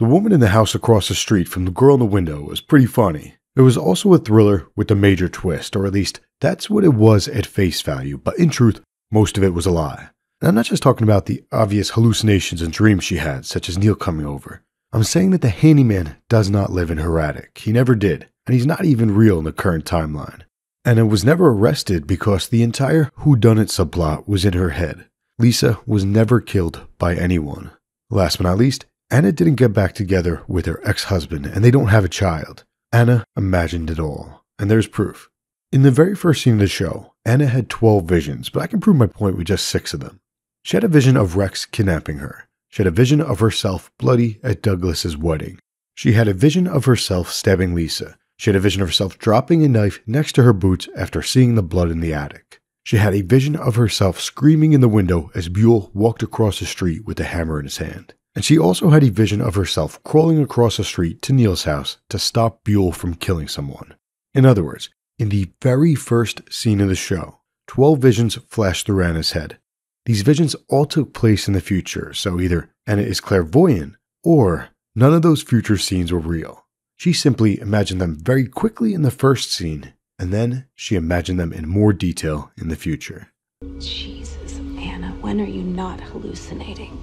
The woman in the house across the street from the girl in the window was pretty funny. It was also a thriller with a major twist, or at least that's what it was at face value, but in truth, most of it was a lie. And I'm not just talking about the obvious hallucinations and dreams she had, such as Neil coming over. I'm saying that the handyman does not live in her attic. He never did, and he's not even real in the current timeline. Anna was never arrested because the entire whodunit subplot was in her head. Lisa was never killed by anyone. Last but not least, Anna didn't get back together with her ex husband, and they don't have a child. Anna imagined it all, and there's proof. In the very first scene of the show, Anna had 12 visions, but I can prove my point with just six of them. She had a vision of Rex kidnapping her. She had a vision of herself bloody at Douglas's wedding. She had a vision of herself stabbing Lisa. She had a vision of herself dropping a knife next to her boots after seeing the blood in the attic. She had a vision of herself screaming in the window as Buell walked across the street with a hammer in his hand. And she also had a vision of herself crawling across the street to Neil's house to stop Buell from killing someone. In other words, in the very first scene of the show, 12 visions flashed through Anna's head. These visions all took place in the future, so either Anna is clairvoyant or none of those future scenes were real. She simply imagined them very quickly in the first scene, and then she imagined them in more detail in the future. Jesus, Anna, when are you not hallucinating?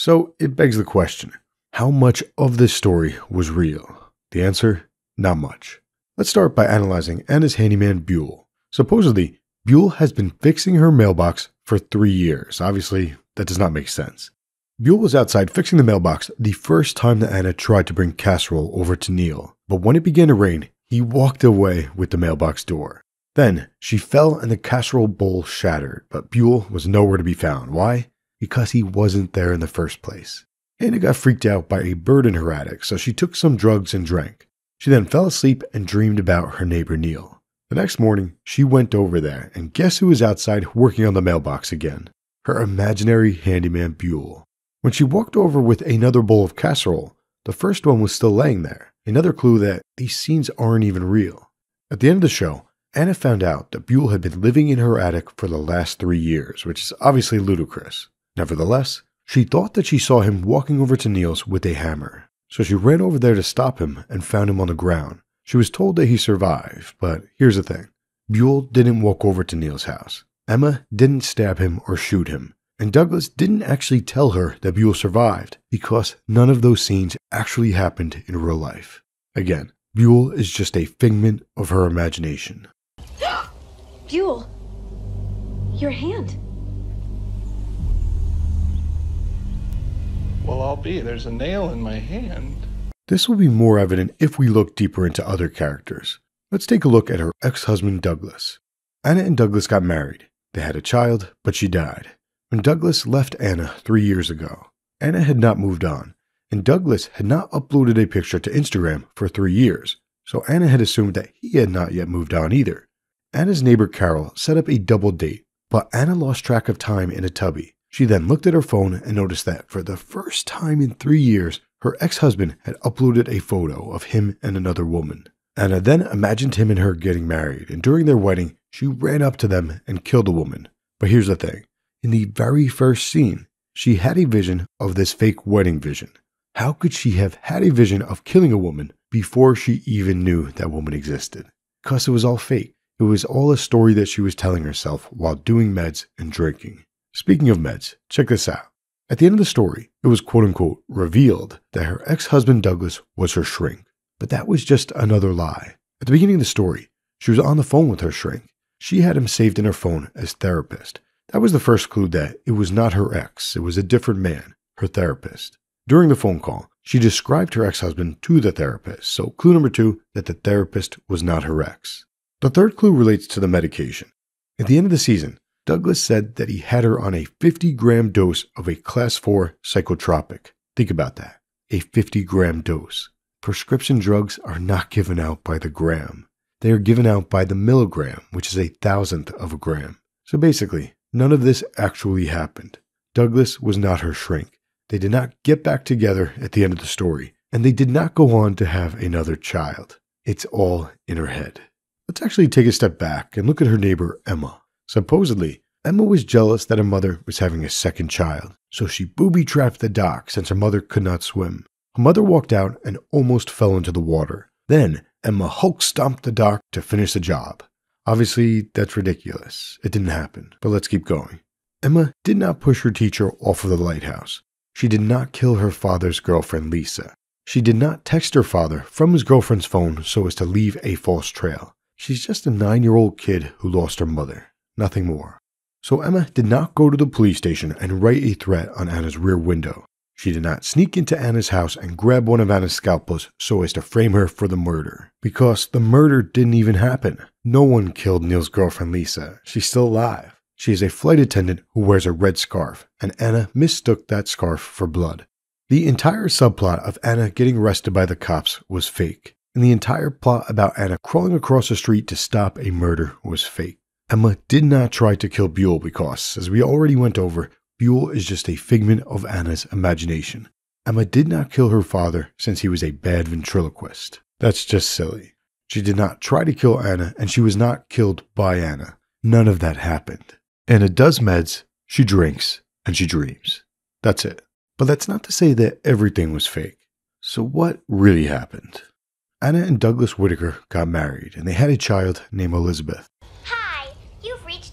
So it begs the question how much of this story was real? The answer not much. Let's start by analyzing Anna's handyman Buell. Supposedly, Buell has been fixing her mailbox for three years. Obviously, that does not make sense. Buell was outside fixing the mailbox the first time that Anna tried to bring casserole over to Neil, but when it began to rain, he walked away with the mailbox door. Then she fell and the casserole bowl shattered, but Buell was nowhere to be found. Why? Because he wasn't there in the first place. Anna got freaked out by a bird in her attic, so she took some drugs and drank. She then fell asleep and dreamed about her neighbor Neil. The next morning, she went over there, and guess who was outside working on the mailbox again? Her imaginary handyman Buell. When she walked over with another bowl of casserole, the first one was still laying there, another clue that these scenes aren't even real. At the end of the show, Anna found out that Buell had been living in her attic for the last three years, which is obviously ludicrous. Nevertheless, she thought that she saw him walking over to Neil's with a hammer, so she ran over there to stop him and found him on the ground. She was told that he survived, but here's the thing Buell didn't walk over to Neil's house. Emma didn't stab him or shoot him. And Douglas didn't actually tell her that Buell survived because none of those scenes actually happened in real life. Again, Buell is just a figment of her imagination. Buell, your hand. Well, I'll be. There's a nail in my hand. This will be more evident if we look deeper into other characters. Let's take a look at her ex husband, Douglas. Anna and Douglas got married. They had a child, but she died. When Douglas left Anna three years ago, Anna had not moved on, and Douglas had not uploaded a picture to Instagram for three years, so Anna had assumed that he had not yet moved on either. Anna's neighbor Carol set up a double date, but Anna lost track of time in a tubby. She then looked at her phone and noticed that for the first time in three years, her ex husband had uploaded a photo of him and another woman. Anna then imagined him and her getting married, and during their wedding, she ran up to them and killed the woman. But here's the thing in the very first scene, she had a vision of this fake wedding vision. How could she have had a vision of killing a woman before she even knew that woman existed? Because it was all fake. It was all a story that she was telling herself while doing meds and drinking. Speaking of meds, check this out. At the end of the story, it was quote unquote revealed that her ex husband Douglas was her shrink. But that was just another lie. At the beginning of the story, she was on the phone with her shrink. She had him saved in her phone as therapist. That was the first clue that it was not her ex, it was a different man, her therapist. During the phone call, she described her ex husband to the therapist, so clue number two that the therapist was not her ex. The third clue relates to the medication. At the end of the season, Douglas said that he had her on a 50 gram dose of a class 4 psychotropic. Think about that a 50 gram dose. Prescription drugs are not given out by the gram, they are given out by the milligram, which is a thousandth of a gram. So basically, None of this actually happened. Douglas was not her shrink. They did not get back together at the end of the story, and they did not go on to have another child. It's all in her head. Let's actually take a step back and look at her neighbor, Emma. Supposedly, Emma was jealous that her mother was having a second child, so she booby trapped the dock since her mother could not swim. Her mother walked out and almost fell into the water. Then Emma Hulk stomped the dock to finish the job. Obviously, that's ridiculous. It didn't happen, but let's keep going. Emma did not push her teacher off of the lighthouse. She did not kill her father's girlfriend, Lisa. She did not text her father from his girlfriend's phone so as to leave a false trail. She's just a nine year old kid who lost her mother, nothing more. So Emma did not go to the police station and write a threat on Anna's rear window. She did not sneak into Anna's house and grab one of Anna's scalpels so as to frame her for the murder. Because the murder didn't even happen. No one killed Neil's girlfriend Lisa. She's still alive. She is a flight attendant who wears a red scarf, and Anna mistook that scarf for blood. The entire subplot of Anna getting arrested by the cops was fake, and the entire plot about Anna crawling across the street to stop a murder was fake. Emma did not try to kill Buell because, as we already went over, Buell is just a figment of Anna's imagination. Emma did not kill her father since he was a bad ventriloquist. That's just silly. She did not try to kill Anna, and she was not killed by Anna. None of that happened. Anna does meds, she drinks, and she dreams. That's it. But that's not to say that everything was fake. So, what really happened? Anna and Douglas Whitaker got married, and they had a child named Elizabeth.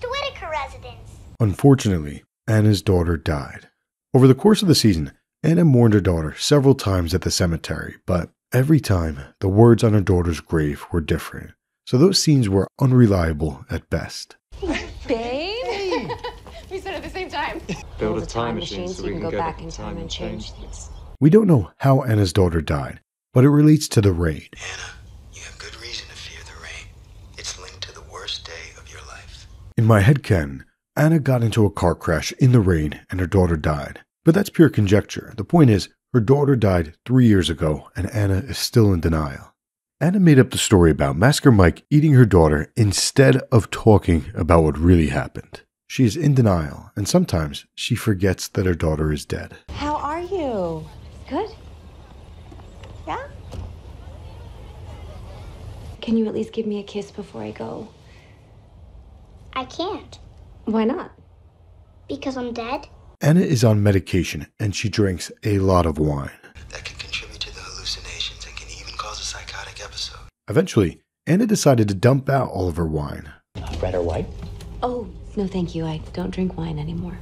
Hi, you've Whitaker residence. Unfortunately, Anna's daughter died. Over the course of the season, Anna mourned her daughter several times at the cemetery, but every time the words on her daughter's grave were different. So those scenes were unreliable at best. Babe? we said at the same time. Build a time machine so we can go back in time and change things. We don't know how Anna's daughter died, but it relates to the raid. Anna, you have good reason to fear the rain. It's linked to the worst day of your life. In my head canon, Anna got into a car crash in the rain and her daughter died. But that's pure conjecture. The point is, her daughter died three years ago and Anna is still in denial. Anna made up the story about Masker Mike eating her daughter instead of talking about what really happened. She is in denial, and sometimes she forgets that her daughter is dead. How are you? Good. Yeah? Can you at least give me a kiss before I go? I can't. Why not? Because I'm dead? Anna is on medication and she drinks a lot of wine. That can contribute to the hallucinations and can even cause a psychotic episode. Eventually, Anna decided to dump out all of her wine. Red or white? Oh, no, thank you. I don't drink wine anymore.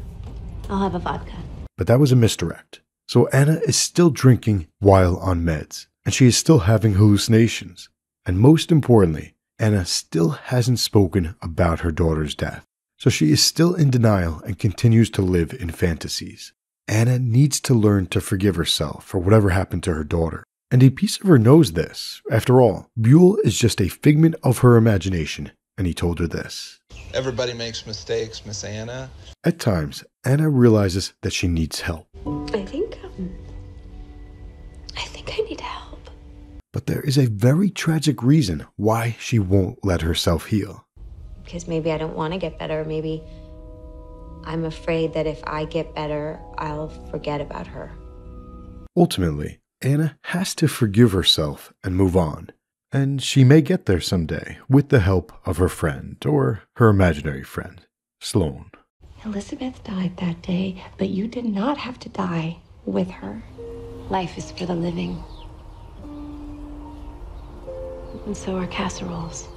I'll have a vodka. But that was a misdirect. So Anna is still drinking while on meds, and she is still having hallucinations. And most importantly, Anna still hasn't spoken about her daughter's death. So she is still in denial and continues to live in fantasies. Anna needs to learn to forgive herself for whatever happened to her daughter. And a piece of her knows this. After all, Buell is just a figment of her imagination, and he told her this. Everybody makes mistakes, Miss Anna. At times, Anna realizes that she needs help. I But there is a very tragic reason why she won't let herself heal. Because maybe I don't want to get better. Maybe I'm afraid that if I get better, I'll forget about her. Ultimately, Anna has to forgive herself and move on. And she may get there someday with the help of her friend or her imaginary friend, Sloane. Elizabeth died that day, but you did not have to die with her. Life is for the living. And so are casseroles.